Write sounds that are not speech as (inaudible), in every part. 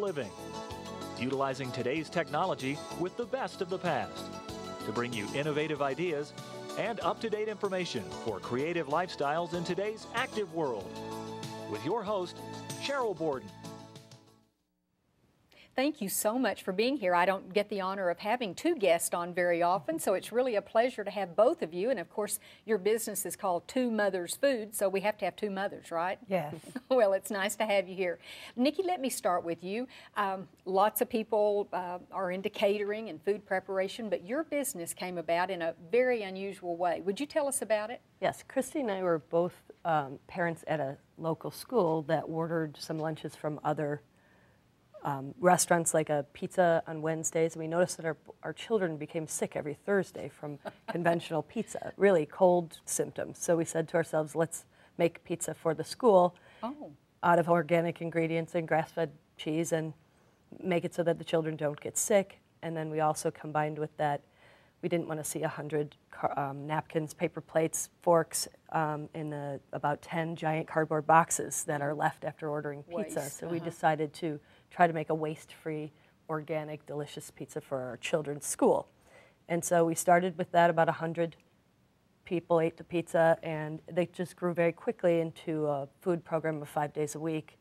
living. Utilizing today's technology with the best of the past to bring you innovative ideas and up to date information for creative lifestyles in today's active world. With your host, Sheryl Borden. Thank you so much for being here. I don't get the honor of having two guests on very often, so it's really a pleasure to have both of you. And of course, your business is called Two Mothers Food, so we have to have two mothers, right? Yes. (laughs) well, it's nice to have you here. Nicky, let me start with you. Um, lots of people uh, are into catering and food preparation, but your business came about in a very unusual way. Would you tell us about it? Yes, Christy and I were both um, parents at a local school that ordered some lunches from other um, restaurants like a pizza on Wednesdays, and we noticed that our, our children became sick every Thursday from (laughs) conventional pizza, really cold symptoms. So we said to ourselves, let's make pizza for the school Oh, out of organic ingredients and grass-fed cheese and make it so that the children don't get sick. And then we also combined with that, we didn't want to see 100 um, napkins, paper plates, forks um, in the, about 10 giant cardboard boxes that are left after ordering pizza. Waste, So we uh-huh. decided to try to make a waste-free, organic, delicious pizza for our children's school. And so we started with that, about 100 people ate the pizza, and they just grew very quickly into a food program of five days a week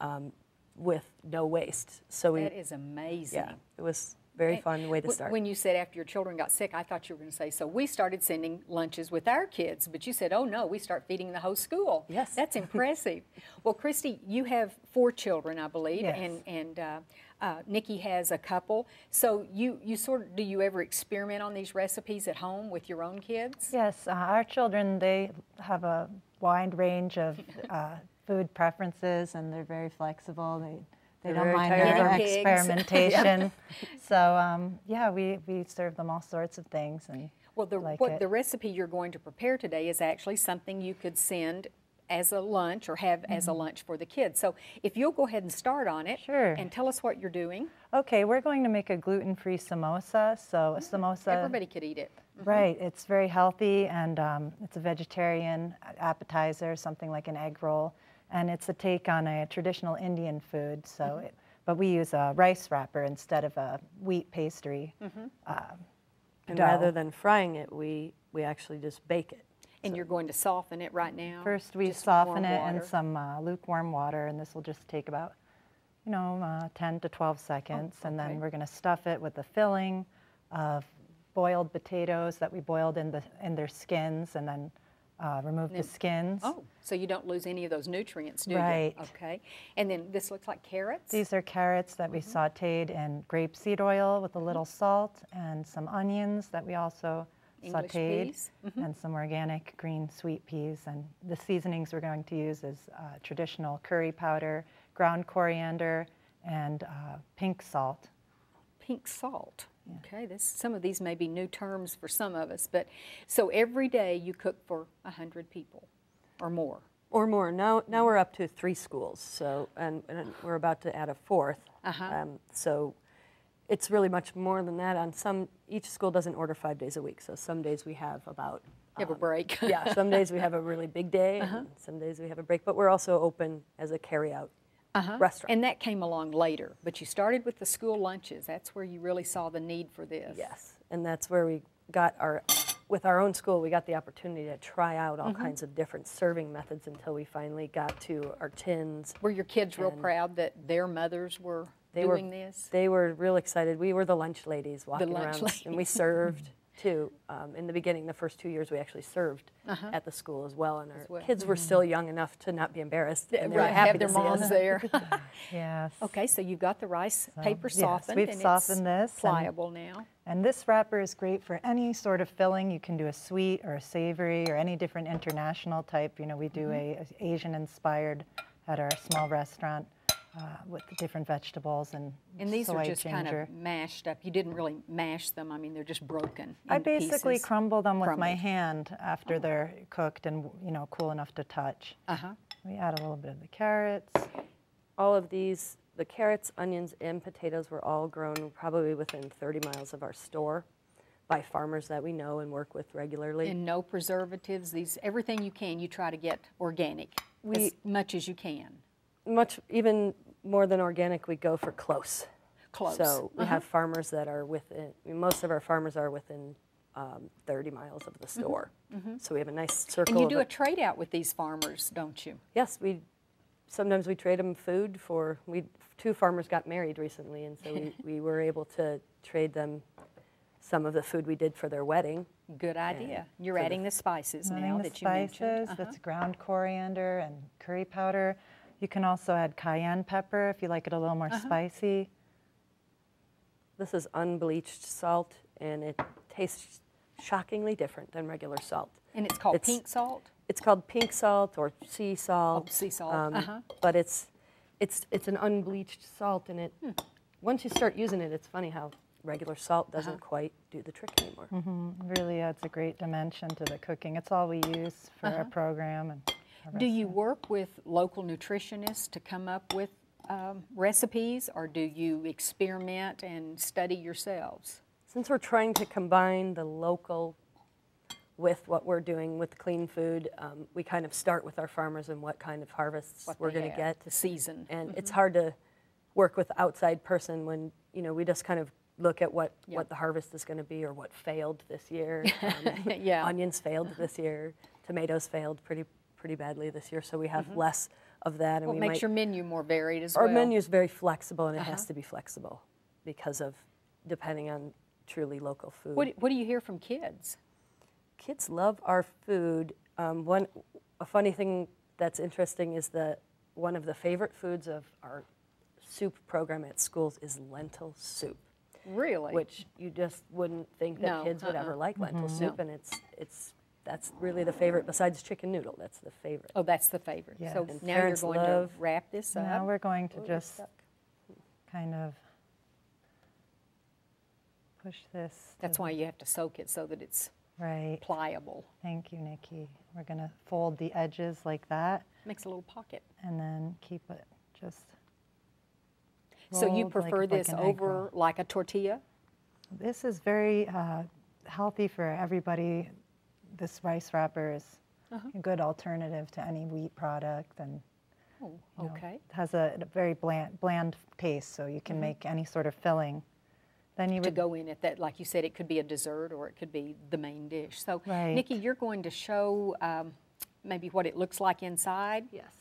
um, with no waste. So we, that is amazing. yeah, it was very And fun way to start. When you said after your children got sick, I thought you were going to say, so we started sending lunches with our kids, but you said, oh no, we start feeding the whole school. Yes. That's (laughs) impressive. well, Christy, you have four children, I believe, Yes. and, and uh, uh, Nicky has a couple. So you, you sort of, do you ever experiment on these recipes at home with your own kids? Yes, uh, our children, they have a wide range of (laughs) uh, food preferences and they're very flexible. They, they don't mind tired. a little (laughs) pigs. (laughs) experimentation. so um, yeah, we, we serve them all sorts of things. And Well, the, like what, it. the recipe you're going to prepare today is actually something you could send as a lunch or have as a lunch for the kids. So if you'll go ahead and start on it Mm-hmm. Sure. and tell us what you're doing. Okay, we're going to make a gluten-free samosa. So a samosa, Everybody could eat it. right? It's very healthy and um, it's a vegetarian appetizer, something like an egg roll, and it's a take on a traditional Indian food. So, Mm-hmm. it, but we use a rice wrapper instead of a wheat pastry. Mm-hmm. uh, and dough. rather than frying it, we, we actually just bake it. And you're going to soften it right now? First, we Just soften it water? in some uh, lukewarm water, and this will just take about, you know, uh, 10 to 12 seconds. And Oh, okay. then we're going to stuff it with the filling of boiled potatoes that we boiled in the in their skins, and then uh, remove the skins. Oh, so you don't lose any of those nutrients, do Right. you? Okay. And then this looks like carrots? These are carrots that we Mm-hmm. sautéed in grapeseed oil with a little salt and some onions that we also English sautéed, peas. Mm-hmm. and some organic green sweet peas. And the seasonings we're going to use is uh, traditional curry powder, ground coriander, and uh, pink salt. pink salt. Okay, this, some of these may be new terms for some of us, but so every day you cook for 100 people or more. Or more. Now, now we're up to three schools, so and, and we're about to add a 4th Uh-huh. Um, so it's really much more than that. On some, each school doesn't order five days a week. So some days we have about You have a um, break. yeah, some days we have a really big day, (laughs) Uh-huh. and some days we have a break. But we're also open as a carry-out restaurant. Uh-huh. And that came along later, but you started with the school lunches. That's where you really saw the need for this. Yes, and that's where we got our, with our own school, we got the opportunity to try out Mm-hmm. all kinds of different serving methods until we finally got to our tins. Were your kids real proud that their mothers were They doing were, this? They were real excited. We were the lunch ladies walking lunch around, (laughs) and we served too. Um, in the beginning, the first two years, we actually served at the school as well, and our Uh-huh. well. Mm-hmm. kids were still young enough to not be embarrassed. And they were happy have their to see us. moms there. (laughs) Yes. okay, so you've got the rice paper yes, softened. we've and softened it's this and- Pliable now. And this wrapper is great for any sort of filling. You can do a sweet or a savory or any different international type. You know, we do Mm-hmm. a, a Asian inspired at our small restaurant uh, with the different vegetables and And these soy are just kind of mashed up. You didn't really mash them. I mean, they're just broken. I basically pieces. crumble them with my hand after they're cooked and you know cool enough to touch. Uh-huh. We add a little bit of the carrots. All of these, the carrots, onions, and potatoes were all grown probably within 30 miles of our store by farmers that we know and work with regularly. And no preservatives. These everything you can, you try to get organic as much as you can. much even more than organic, we go for close. Close. So we Uh-huh. have farmers that are within, I mean, most of our farmers are within um, 30 miles of the store. So we have a nice circle Mm-hmm. And you do a it. trade out with these farmers, don't you? Yes, we, sometimes we trade them food for, we, two farmers got married recently, and so we, (laughs) we were able to trade them some of the food we did for their wedding. Good idea. You're for the- adding the spices now the that you mentioned. spices, Uh-huh. that's ground coriander and curry powder. You can also add cayenne pepper if you like it a little more Uh-huh. spicy. This is unbleached salt, and it tastes shockingly different than regular salt. And it's called It's- pink salt? It's called pink salt or sea salt. Oh, sea salt, um, uh-huh. But it's, it's, it's an unbleached salt, and it, Hmm. once you start using it, it's funny how regular salt doesn't Uh-huh. quite do the trick anymore. Mm-hmm. Really adds a great dimension to the cooking. It's all we use for Uh-huh. our program. And our Do you work with local nutritionists to come up with um, recipes, or do you experiment and study yourselves? Since we're trying to combine the local with what we're doing with clean food, um, we kind of start with our farmers and what kind of harvests What we're going to get. the season. And it's hard to work with outside person when, you know, we just kind of look at what, Yeah. what the harvest is going to be or what failed this year. (laughs) Um, Yeah. Onions failed this year. Tomatoes failed pretty, pretty badly this year. So we have less of that. And What we makes might, your menu more varied as our well? menu is very flexible and it Uh-huh. has to be flexible because of depending on truly local food. What, what do you hear from kids? Kids love our food. Um, one, a funny thing that's interesting is that one of the favorite foods of our soup program at schools is lentil soup, Really? which you just wouldn't think that No, kids would uh-uh. ever like lentil soup, No. and it's it's that's really the favorite besides chicken noodle. That's the favorite. oh, that's the favorite. So And now you're going love- to wrap this up. Now we're going to Ooh, just kind of push this. That's why you have to soak it so that it's Right. pliable. Thank you, Nicky. We're going to fold the edges like that Makes a little pocket. and then keep it just. So you rolled like- prefer like this egg over like a tortilla? This is very uh, healthy for everybody. This rice wrapper is Uh-huh. a good alternative to any wheat product and Oh, you know, it has a, a very bland, bland taste, so you can make any sort of filling. Then you. To would go in at that, like you said, it could be a dessert or it could be the main dish. So, Right. Nicky, you're going to show um, maybe what it looks like inside. Yes.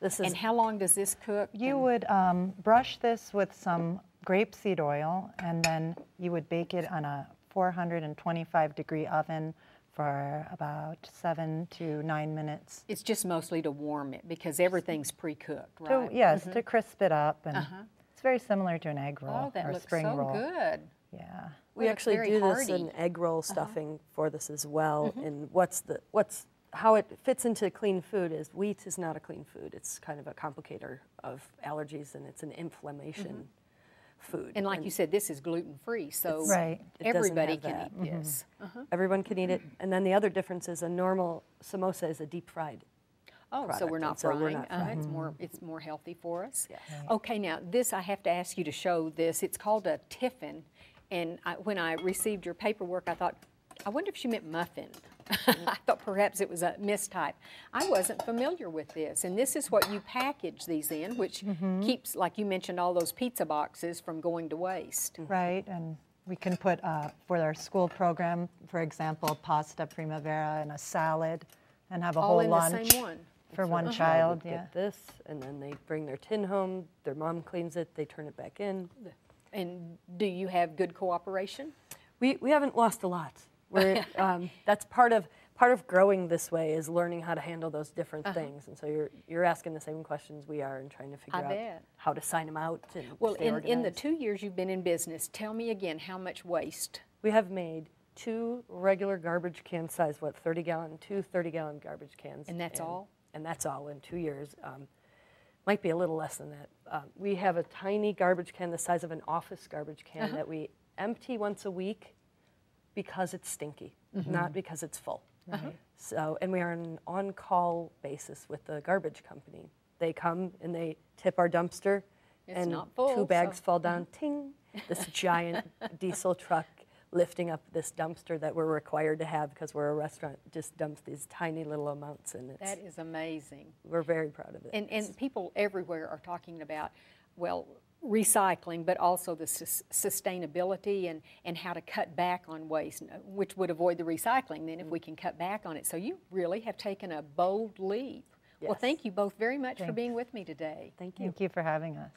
This is And how long does this cook? You would um, brush this with some grapeseed oil, and then you would bake it on a 425 degree oven for about seven to nine minutes. It's just mostly to warm it because everything's pre-cooked, To, right? yes, to crisp it up, and Uh-huh. it's very similar to an egg roll Oh, that or a looks spring so roll. good. Yeah. we Well, actually very do this hearty. Uh-huh. in egg roll stuffing for this as well. And what's the what's how it fits into clean food is wheat is not a clean food. It's kind of a complicator of allergies and it's an inflammation food. Mm-hmm. And like you said, this is gluten-free, so Right. Everybody can that. eat this. Uh-huh. Everyone can eat it. And then the other difference is a normal samosa is a deep fried. Oh, so we're and not so we're frying. Uh. It's more, it's more healthy for us. Yes. Okay, now this I have to ask you to show this. It's called a tiffin, and I, when I received your paperwork, I thought, I wonder if she meant muffin. (laughs) I thought perhaps it was a mistype. I wasn't familiar with this, and this is what you package these in, which mm-hmm. keeps, like you mentioned, all those pizza boxes from going to waste. Mm-hmm. Right, and we can put, uh, for our school program, for example, pasta primavera and a salad, and have a All whole in the lunch same one. for one uh-huh. Child child. would Yeah. Get this, and then they bring their tin home. Their mom cleans it. They turn it back in. And do you have good cooperation? We, we haven't lost a lot. We're, (laughs) um, that's part of part of growing this way is learning how to handle those different things. And so you're you're asking the same questions we are and trying to figure I out bet. how to sign them out. And Well, in, in the two years you've been in business, tell me again how much waste we have made two regular garbage can size, what 30 gallon, two 30 gallon garbage cans, And that's all? And that's all in two years. Um, might be a little less than that. Um, we have a tiny garbage can the size of an office garbage can Uh-huh. that we empty once a week because it's stinky, Mm-hmm. not because it's full. So, and we are on an on-call basis with the garbage company. They come and they tip our dumpster, It's and full, two bags so- fall down. Ting! This giant diesel truck lifting up this dumpster that we're required to have because we're a restaurant, just dumps these tiny little amounts and it's, That is amazing. we're very proud of it. And, and people everywhere are talking about, well, recycling, but also the sus- sustainability and, and how to cut back on waste, uh, which would avoid the recycling then if we can cut back on it. So you really have taken a bold leap. Well, thank you both very much for being with me today. Thank you. Thank you for having us.